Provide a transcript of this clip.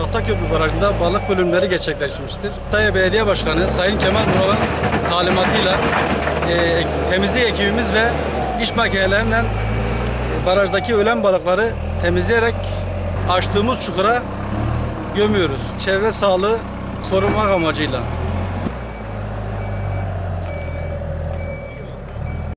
Ortaköprü Barajı'nda balık bölümleri gerçekleştirmiştir. Hatay Belediye Başkanı Sayın Kemal Vural'ın talimatıyla e, temizlik ekibimiz ve iş makineleriyle e, barajdaki ölen balıkları temizleyerek açtığımız çukura gömüyoruz. Çevre sağlığı korumak amacıyla.